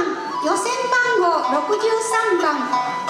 番予選番号63番。